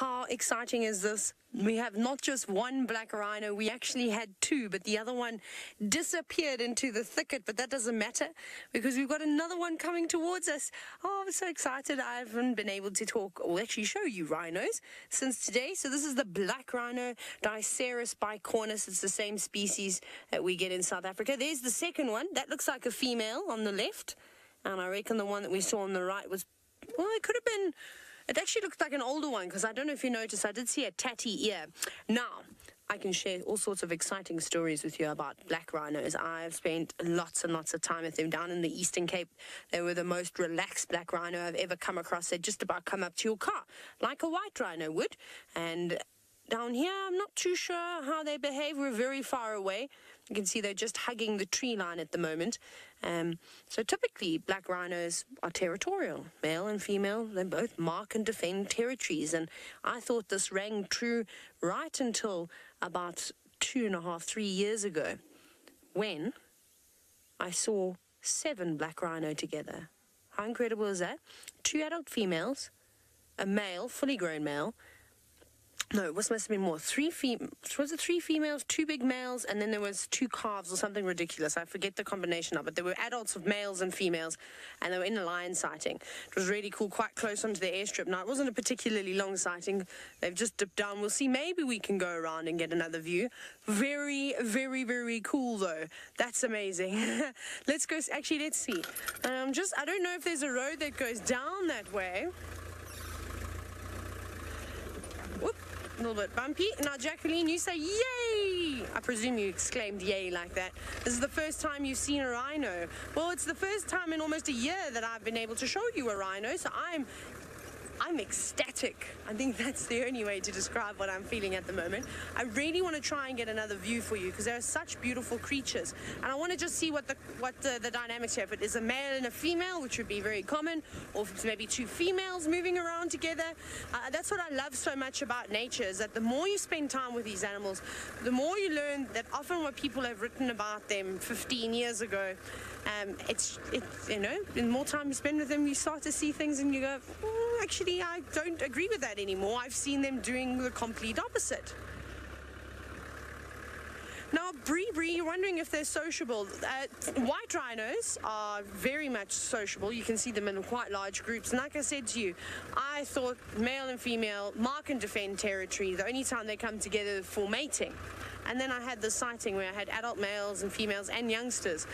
How exciting is this? We have not just one black rhino, we actually had two, but the other one disappeared into the thicket. But that doesn't matter because we've got another one coming towards us. Oh, I'm so excited. I haven't been able to talk or actually show you rhinos since today. So, this is the black rhino, Diceros bicornis. It's the same species that we get in South Africa. There's the second one. That looks like a female on the left. And I reckon the one that we saw on the right was, well, it could have been it actually looks like an older one because I don't know if you noticed, I did see a tatty ear. Now, I can share all sorts of exciting stories with you about black rhinos. I've spent lots and lots of time with them down in the Eastern Cape. They were the most relaxed black rhino I've ever come across. They'd just about come up to your car, like a white rhino would. And down here, I'm not too sure how they behave. We're very far away. You can see they're just hugging the tree line at the moment. Um, so typically, black rhinos are territorial, male and female. They both mark and defend territories. And I thought this rang true right until about two and a half, three years ago, when I saw seven black rhino together. How incredible is that? Two adult females, a male, fully grown male, no, it was must have been more. Three fem was it three females, two big males, and then there was two calves or something ridiculous. I forget the combination of it. There were adults of males and females, and they were in a lion sighting. It was really cool, quite close onto the airstrip. Now it wasn't a particularly long sighting. They've just dipped down. We'll see. Maybe we can go around and get another view. Very, very, very cool though. That's amazing. let's go. Actually, let's see. Um, just I don't know if there's a road that goes down that way. Whoop a little bit bumpy. Now, Jacqueline, you say yay! I presume you exclaimed yay like that. This is the first time you've seen a rhino. Well, it's the first time in almost a year that I've been able to show you a rhino, so I'm I'm ecstatic. I think that's the only way to describe what I'm feeling at the moment. I really want to try and get another view for you because they're such beautiful creatures. And I want to just see what the what the, the dynamics here. If it is a male and a female, which would be very common, or if it's maybe two females moving around together. Uh, that's what I love so much about nature is that the more you spend time with these animals, the more you learn that often what people have written about them 15 years ago um, it's, it's, you know, the more time you spend with them, you start to see things and you go, oh, actually, I don't agree with that anymore. I've seen them doing the complete opposite. Now, Bree Bree, you're wondering if they're sociable. Uh, white rhinos are very much sociable. You can see them in quite large groups. And like I said to you, I thought male and female mark and defend territory the only time they come together for mating. And then I had the sighting where I had adult males and females and youngsters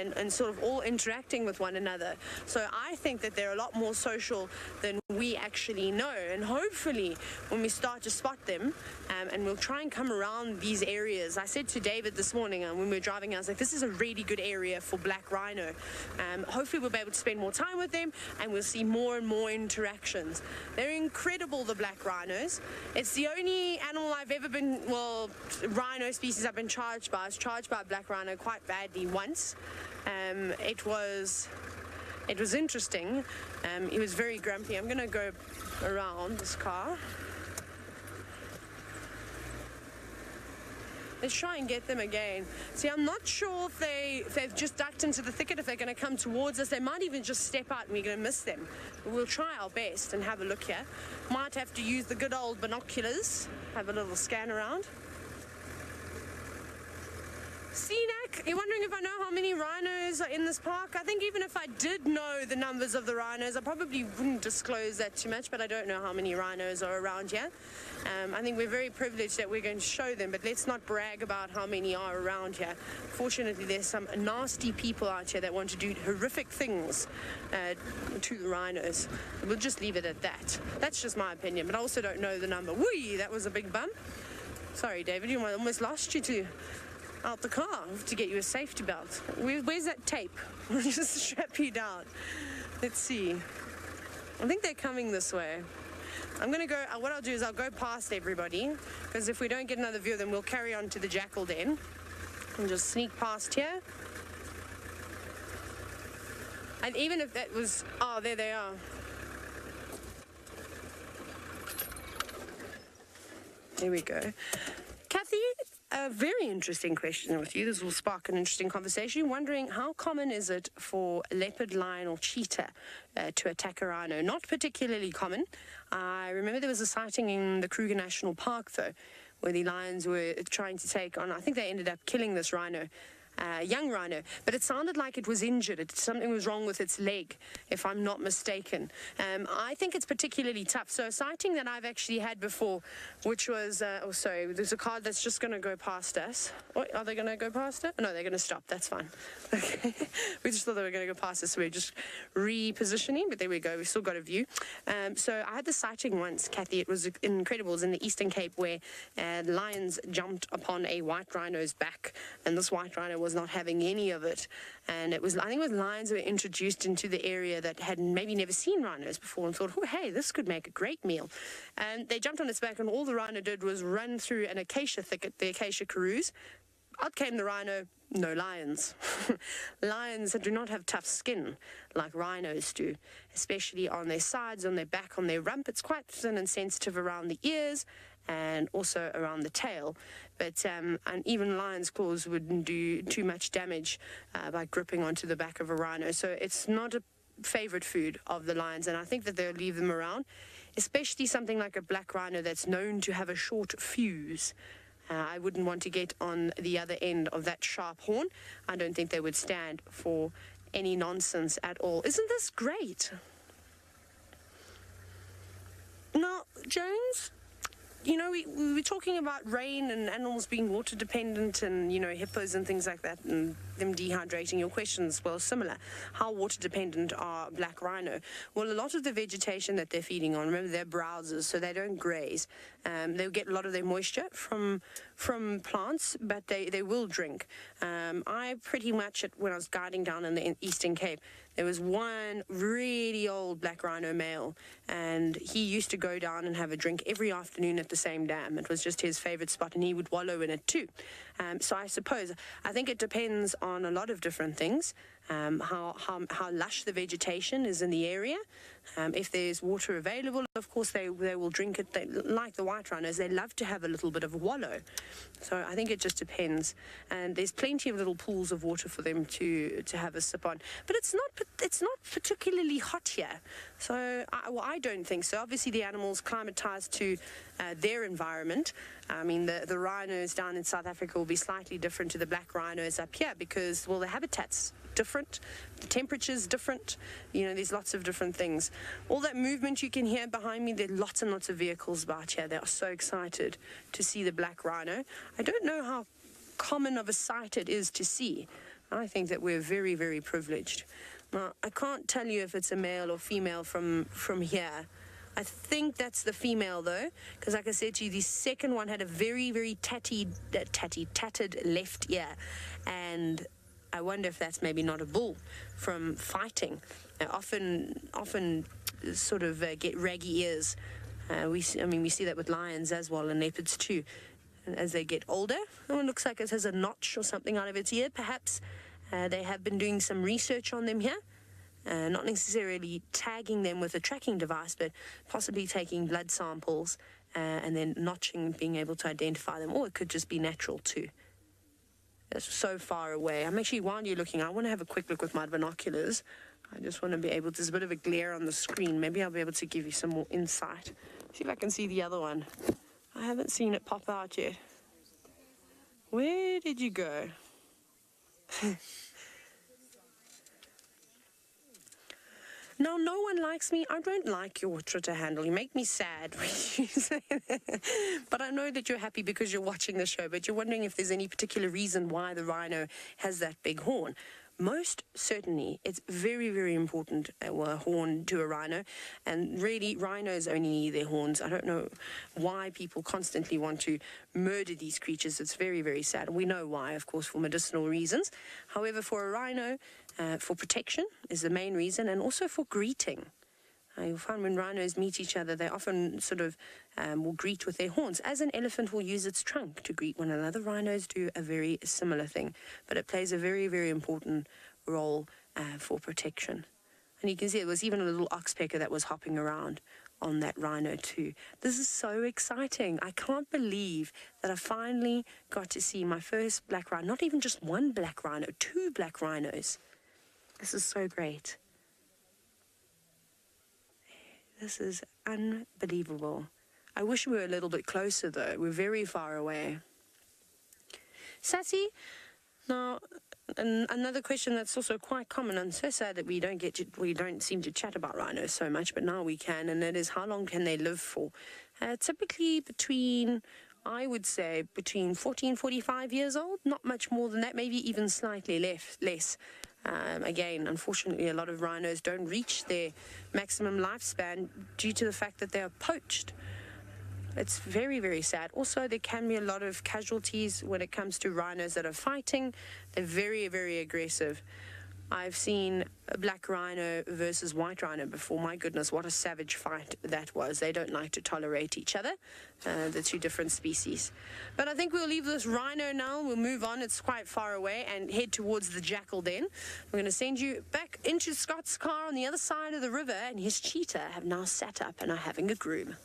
and, and sort of all interacting with one another. So I think that they're a lot more social than we actually know. And hopefully, when we start to spot them, um, and we'll try and come around these areas. I said to David this morning uh, when we were driving, I was like, this is a really good area for black rhino. Um, hopefully, we'll be able to spend more time with them and we'll see more and more interactions. They're incredible, the black rhinos. It's the only animal I've ever been, well, rhino species I've been charged by. I was charged by a black rhino quite badly once. Um, it was it was interesting. Um, he was very grumpy. I'm going to go around this car. Let's try and get them again. See, I'm not sure if, they, if they've just ducked into the thicket, if they're going to come towards us. They might even just step out and we're going to miss them. But we'll try our best and have a look here. Might have to use the good old binoculars, have a little scan around. CNAC, you're wondering if I know how many rhinos are in this park? I think even if I did know the numbers of the rhinos, I probably wouldn't disclose that too much, but I don't know how many rhinos are around here. Um, I think we're very privileged that we're going to show them, but let's not brag about how many are around here. Fortunately, there's some nasty people out here that want to do horrific things uh, to the rhinos. We'll just leave it at that. That's just my opinion, but I also don't know the number. Whee, that was a big bump. Sorry, David, you almost lost you too out the car to get you a safety belt. Where's that tape? We'll Just strap you down. Let's see. I think they're coming this way. I'm gonna go, uh, what I'll do is I'll go past everybody, because if we don't get another view, then we'll carry on to the jackal den. And just sneak past here. And even if that was, oh, there they are. There we go. A very interesting question with you. This will spark an interesting conversation. Wondering how common is it for leopard, lion, or cheetah uh, to attack a rhino? Not particularly common. I remember there was a sighting in the Kruger National Park, though, where the lions were trying to take on. I think they ended up killing this rhino uh, young rhino, but it sounded like it was injured. It, something was wrong with its leg, if I'm not mistaken. Um, I think it's particularly tough. So a sighting that I've actually had before, which was, uh, oh sorry, there's a car that's just going to go past us. Oh, are they going to go past it? No, they're going to stop. That's fine. Okay. we just thought they were going to go past us, so we're just repositioning, but there we go. We've still got a view. Um, so I had the sighting once, Kathy. It was incredible. It was in the Eastern Cape where uh, lions jumped upon a white rhino's back, and this white rhino was not having any of it. And it was, I think it was lions were introduced into the area that had maybe never seen rhinos before and thought, oh, hey, this could make a great meal. And they jumped on its back, and all the rhino did was run through an acacia thicket, the acacia karroos. Out came the rhino, no lions. lions do not have tough skin like rhinos do, especially on their sides, on their back, on their rump. It's quite thin and sensitive around the ears and also around the tail. But um, and even lion's claws wouldn't do too much damage uh, by gripping onto the back of a rhino. So it's not a favorite food of the lions, and I think that they'll leave them around, especially something like a black rhino that's known to have a short fuse. Uh, I wouldn't want to get on the other end of that sharp horn. I don't think they would stand for any nonsense at all. Isn't this great? Now, Jones, you know, we, we were talking about rain and animals being water dependent and, you know, hippos and things like that and them dehydrating. Your question's well similar. How water dependent are black rhino? Well, a lot of the vegetation that they're feeding on, remember, they're browsers, so they don't graze. Um, they will get a lot of their moisture from from plants, but they, they will drink. Um, I pretty much, when I was guiding down in the Eastern Cape, there was one really old black rhino male, and he used to go down and have a drink every afternoon at the same dam. It was just his favorite spot, and he would wallow in it too. Um, so I suppose, I think it depends on a lot of different things um, how, how, how lush the vegetation is in the area. Um, if there's water available, of course, they, they will drink it. They, like the white runners, they love to have a little bit of wallow. So I think it just depends. And there's plenty of little pools of water for them to, to have a sip on. But it's not, it's not particularly hot here. So I, well, I don't think so. Obviously, the animals climatized to uh, their environment. I mean, the, the rhinos down in South Africa will be slightly different to the black rhinos up here because, well, the habitat's different, the temperature's different. You know, there's lots of different things. All that movement you can hear behind me, there are lots and lots of vehicles about here. They are so excited to see the black rhino. I don't know how common of a sight it is to see. I think that we're very, very privileged. Now, I can't tell you if it's a male or female from, from here. I think that's the female though, because like I said to you, the second one had a very, very tatty, uh, tatty, tattered left ear, and I wonder if that's maybe not a bull from fighting. Uh, often, often, sort of uh, get raggy ears. Uh, we, I mean, we see that with lions as well and leopards too. As they get older, oh, it looks like it has a notch or something out of its ear. Perhaps uh, they have been doing some research on them here. Uh, not necessarily tagging them with a tracking device, but possibly taking blood samples uh, and then notching, being able to identify them. Or it could just be natural too. It's so far away. I'm actually, while you're looking, I want to have a quick look with my binoculars. I just want to be able to, there's a bit of a glare on the screen. Maybe I'll be able to give you some more insight. See if I can see the other one. I haven't seen it pop out yet. Where did you go? No, no one likes me. I don't like your Twitter handle. You make me sad when you say that. But I know that you're happy because you're watching the show, but you're wondering if there's any particular reason why the rhino has that big horn. Most certainly, it's very, very important a horn to a rhino. And really, rhinos only need their horns. I don't know why people constantly want to murder these creatures. It's very, very sad. We know why, of course, for medicinal reasons. However, for a rhino, uh, for protection is the main reason, and also for greeting. Uh, you'll find when rhinos meet each other, they often sort of um, will greet with their horns, as an elephant will use its trunk to greet one another. Rhinos do a very similar thing, but it plays a very, very important role uh, for protection. And you can see there was even a little oxpecker that was hopping around on that rhino too. This is so exciting. I can't believe that I finally got to see my first black rhino, not even just one black rhino, two black rhinos. This is so great. This is unbelievable. I wish we were a little bit closer though. We're very far away. Sassy, now and another question that's also quite common. I'm so sad that we don't get to, we don't seem to chat about rhinos so much, but now we can, and it is how long can they live for? Uh, typically between, I would say, between 40 and 45 years old. Not much more than that, maybe even slightly less. Um, again, unfortunately, a lot of rhinos don't reach their maximum lifespan due to the fact that they are poached. It's very, very sad. Also, there can be a lot of casualties when it comes to rhinos that are fighting. They're very, very aggressive. I've seen a black rhino versus white rhino before. My goodness, what a savage fight that was. They don't like to tolerate each other, uh, the two different species. But I think we'll leave this rhino now. We'll move on. It's quite far away and head towards the jackal then. We're going to send you back into Scott's car on the other side of the river, and his cheetah have now sat up and are having a groom.